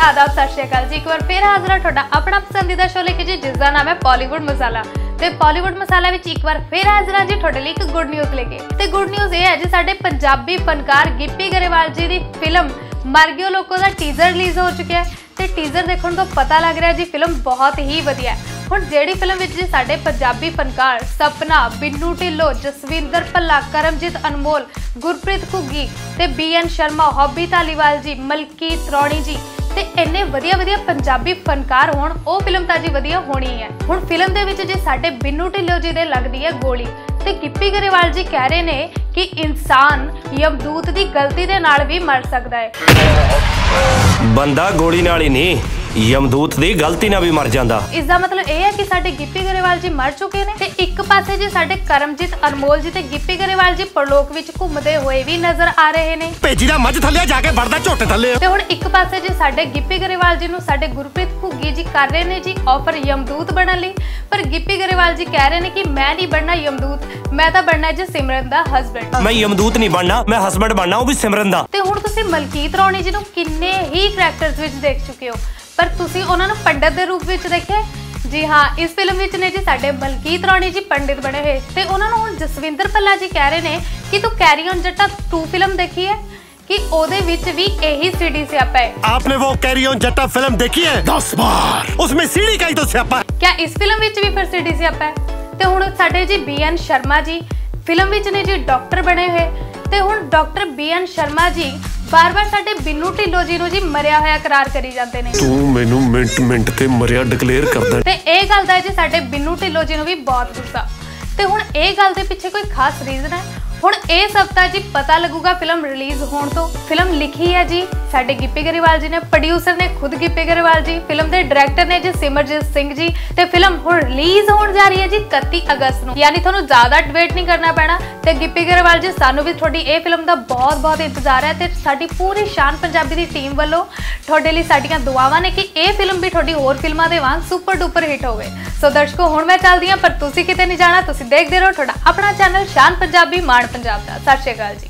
ਆਦਾਬ, ਸਤਿ ਸ਼੍ਰੀ ਅਕਾਲ ਜੀ। ਇੱਕ ਵਾਰ ਫੇਰ ਹਾਜ਼ਰ ਹਾਂ ਤੁਹਾਡਾ ਆਪਣਾ ਪਸੰਦੀਦਾ ਸ਼ੋਅ ਲੈ ਕੇ ਜੀ ਜਿਸ ਦਾ ਨਾਮ ਹੈ ਬਾਲੀਵੁੱਡ ਮਸਾਲਾ ਤੇ ਬਾਲੀਵੁੱਡ ਮਸਾਲਾ ਵਿੱਚ ਇੱਕ ਵਾਰ ਫੇਰ ਹਾਜ਼ਰ ਹਾਂ ਜੀ ਤੁਹਾਡੇ ਲਈ ਇੱਕ ਗੁੱਡ ਨਿਊਜ਼ ਲੈ ਕੇ। ਤੇ ਗੁੱਡ ਨਿਊਜ਼ ਇਹ ਹੈ ਜੀ, ਸਾਡੇ ਪੰਜਾਬੀ ਫਨਕਾਰ ਗਿੱਪੀ ਗਰੇਵਾਲ ਜੀ ਦੀ ਫਿਲਮ ਮਰ ਗਿਓ ਲੋਕੋ ਦਾ ਟੀਜ਼ਰ ਰਿਲੀਜ਼ ਹੋ ਚੁੱਕਿਆ ਹੈ। ਤੇ ਟੀਜ਼ਰ ਦੇਖਣ ਤੋਂ ਪਤਾ ਲੱਗ ਰਿਹਾ ਜੀ ਫਿਲਮ ਬਹੁਤ ਹੀ ਵਧੀਆ ਹੈ। ਹੁਣ ਜਿਹੜੀ ਫਿਲਮ ਵਿੱਚ ਜੀ ਸਾਡੇ ਪੰਜਾਬੀ ਫਨਕਾਰ ਸਪਨਾ, ਬਿੰਨੂ ਢਿੱਲੋਂ, ਜਸਵਿੰਦਰ ਭੱਲਾ, ਕਰਮਜੀਤ ਅਨਮੋਲ, ਗੁਰਪ੍ਰੀਤ ਘੁੱਗੀ ਤੇ ਬੀਐਨ ਸ਼ਰਮਾ, ਹੌਬੀ ਧਾਲੀਵਾਲ ਜੀ, ਮਲਕੀਤ ਰੌਣੀ ਜੀ ਤੇ ਇੰਨੇ ਵਧੀਆ ਵਧੀਆ ਪੰਜਾਬੀ ਫਨਕਾਰ ਹੋਣ, ਉਹ ਫਿਲਮ ਤਾਂ ਜੀ ਵਧੀਆ ਹੋਣੀ ਹੈ। ਹੁਣ ਫਿਲਮ ਦੇ ਵਿੱਚ ਜੇ ਸਾਡੇ ਬਿੰਨੂ ਢਿੱਲੋਂ ਜੀ ਦੇ ਲੱਗਦੀ ਹੈ ਗੋਲੀ, ਤੇ ਗਿੱਪੀ ਗਰੇਵਾਲ ਜੀ ਕਹਿ ਰਹੇ ਨੇ ਕਿ ਇਨਸਾਨ ਯਮਦੂਤ ਦੀ ਗਲਤੀ ਦੇ ਨਾਲ ਵੀ ਮਰ ਸਕਦਾ ਹੈ। ਬੰਦਾ ਗੋਲੀ ਨਾਲ ਹੀ ਨਹੀਂ ਯਮਦੂਤ ਦੀ ਗਲਤੀ ਨਾਲ ਵੀ ਮਰ ਜਾਂਦਾ। ਇਸ ਦਾ ਮਤਲਬ ਇਹ ਹੈ ਕਿ ਸਾਡੇ ਗਿੱਪੀ ਗਰੇਵਾਲ ਜੀ ਮਰ ਚੁੱਕੇ ਨੇ ਤੇ ਇੱਕ ਪਾਸੇ ਜੀ ਸਾਡੇ ਕਰਮਜੀਤ ਅਨਮੋਲ ਜੀ ਤੇ ਗਿੱਪੀ ਗਰੇਵਾਲ ਜੀ ਪਰਲੋਕ ਵਿੱਚ ਘੁੰਮਦੇ ਹੋਏ ਵੀ ਨਜ਼ਰ ਆ ਰਹੇ ਨੇ। ਭੇਜੀ ਦਾ ਮੱਝ ਥੱਲੇ ਜਾ ਕੇ ਵੜਦਾ ਝੋਟੇ ਥੱਲੇ। ਤੇ ਹੁਣ ਇੱਕ ਪਾਸੇ ਜੀ ਸਾਡੇ ਗਿੱਪੀ ਗਰੇਵਾਲ ਜੀ ਨੂੰ ਸਾਡੇ ਗੁਰਪ੍ਰੀਤ ਘੁੱਗੀ ਜੀ ਕਰ ਰਹੇ ਨੇ ਜੀ ਆਫਰ ਯਮਦੂਤ ਬਣਨ ਲਈ ਪਰ ਗਿੱਪੀ ਗਰੇਵਾਲ ਜੀ ਕਹਿ ਰਹੇ ਨੇ ਕਿ ਮੈਂ ਨਹੀਂ ਬਣਨਾ ਯਮਦੂਤ ਮੈਂ ਤਾਂ ਬਣਨਾ ਜੀ ਸਿਮਰਨ ਦਾ ਹਸਬੰਡ ਮੈਂ ਯਮਦੂਤ ਨਹੀਂ ਬਣਨਾ ਮੈਂ ਹਸਬੰਡ ਬਣਨਾ ਉਹ ਵੀ ਸਿਮਰਨ ਦਾ। ਤੇ ਹੁਣ ਤੁਸੀਂ ਮਲਕੀਤ ਰੌਣੀ ਜੀ ਨੂੰ ਕਿੰਨੇ ਹੀ ਕਰੈਕਟਰਸ ਵਿੱਚ ਦੇਖ ਚੁੱਕੇ ਹੋ। ਪਰ ਤੁਸੀਂ ਉਹਨਾਂ ਨੂੰ ਪੰਡਤ ਦੇ ਰੂਪ ਵਿੱਚ ਦੇਖਿਆ ਜੀ ਹਾਂ ਇਸ ਫਿਲਮ ਵਿੱਚ ਨੇ ਜੀ ਸਾਡੇ ਮਲਕੀਤ ਰੌਣੀ ਜੀ ਪੰਡਿਤ ਬਣੇ ਹੋਏ ਤੇ ਉਹਨਾਂ ਨੂੰ ਹੁਣ ਜਸਵਿੰਦਰ ਭੱਲਾ ਜੀ ਕਹਿ ਰਹੇ ਨੇ ਕਿ ਤੂੰ ਕੈਰੀ ਔਨ ਜੱਟਾ 2 ਫਿਲਮ ਦੇਖੀ ਹੈ ਕਿ ਉਹਦੇ ਵਿੱਚ ਵੀ ਇਹੀ ਸੀਡੀ ਸਿਆਪਾ ਹੈ आपने वो कैरी ऑन जट्टा फिल्म देखी है दस बार उसमें सीढ़ी का ही तो स्यापा है। ਕਿਆ ਇਸ ਫਿਲਮ ਵਿੱਚ ਵੀ ਫਿਰ ਸੀਡੀ ਸਿਆਪਾ ਹੈ ਤੇ ਹੁਣ ਸਾਡੇ ਜੀ ਬੀਐਨ ਸ਼ਰਮਾ ਜੀ ਫਿਲਮ ਵਿੱਚ ਨੇ ਜੀ ਡਾਕਟਰ ਬਣੇ ਹੋਏ ਤੇ ਹੁਣ ਡਾਕਟਰ ਬੀਐਨ ਸ਼ਰਮਾ ਜੀ ਬਾਰ-ਬਾਰ ਸਾਡੇ ਬਿੰਨੂ ਢਿੱਲੋਂ ਜੀ ਨੂੰ ਜੀ ਮਰਿਆ ਹੋਇਆ ਕਰਾਰ ਕਰੀ ਜਾਂਦੇ ਨੇ। ਤੂੰ ਮੈਨੂੰ ਮਿੰਟ ਮਿੰਟ ਤੇ ਮਰਿਆ ਡਿਕਲੇਅਰ ਕਰਦਾ। ਤੇ ਇਹ ਗੱਲ ਦਾ ਜੀ ਸਾਡੇ ਬਿੰਨੂ ਢਿੱਲੋਂ ਜੀ ਨੂੰ ਵੀ ਬਹੁਤ ਗੁੱਸਾ। ਤੇ ਹੁਣ ਇਹ ਗੱਲ ਦੇ ਪਿੱਛੇ ਕੋਈ ਖਾਸ ਰੀਜ਼ਨ ਹੈ? ਹੁਣ ਇਹ ਸਭ ਤਾਂ ਜੀ ਪਤਾ ਲੱਗੂਗਾ ਫਿਲਮ ਰਿਲੀਜ਼ ਹੋਣ ਤੋਂ। ਫਿਲਮ ਲਿਖੀ ਹੈ ਜੀ, ਸਾਡੇ ਗਿੱਪੀ ਗਰੇਵਾਲ ਜੀ ਨੇ ਪ੍ਰੋਡਿਊਸਰ ਨੇ, ਖੁਦ ਗਿੱਪੀ ਗਰੇਵਾਲ ਜੀ, ਫਿਲਮ ਦੇ ਡਾਇਰੈਕਟਰ ਨੇ ਜੀ, ਸਿਮਰਜੀਤ ਸਿੰਘ ਜੀ ਤੇ ਫਿਲਮ ਹੁਣ ਰਿਲੀਜ਼ ਹੋਣ ਜਾ ਰਹੀ ਹੈ ਜੀ 31 ਅਗਸਤ ਨੂੰ। ਯਾਨੀ ਤੁਹਾਨੂੰ ਜ਼ਿਆਦਾ ਵੇਟ ਨਹੀਂ ਕਰਨਾ ਪੈਣਾ ਤੇ ਗਿੱਪੀ ਗਰੇਵਾਲ ਜੀ, ਸਾਨੂੰ ਵੀ ਤੁਹਾਡੀ ਇਹ ਫਿਲਮ ਦਾ ਬਹੁਤ ਬਹੁਤ ਇੰਤਜ਼ਾਰ ਹੈ ਤੇ ਸਾਡੀ ਪੂਰੀ ਸ਼ਾਨ ਪੰਜਾਬੀ ਦੀ ਟੀਮ ਵੱਲੋਂ ਤੁਹਾਡੇ ਲਈ ਸਾਡੀਆਂ ਦੁਆਵਾਂ ਨੇ ਕਿ ਇਹ ਫਿਲਮ ਵੀ ਤੁਹਾਡੀ ਹੋਰ ਫਿਲਮਾਂ ਦੇ ਵਾਂਗ ਸੁਪਰ ਡੂਪਰ ਹਿੱਟ ਹੋਵੇ। ਸੋ ਦਰਸ਼ਕੋ, ਹੁਣ ਮੈਂ ਚੱਲਦੀ ਹਾਂ, ਪਰ ਤੁਸੀਂ ਕਿਤੇ ਨਹੀਂ ਜਾਣਾ, ਤੁਸੀਂ ਦੇਖਦੇ ਰਹੋ ਤੁਹਾਡਾ ਆਪਣਾ ਚੈਨਲ ਸ਼ਾਨ ਪੰਜਾਬੀ ਮਾਣ ਪੰਜਾਬ ਦਾ। ਸਤਿ ਸ਼੍ਰੀ ਅਕਾਲ ਜੀ।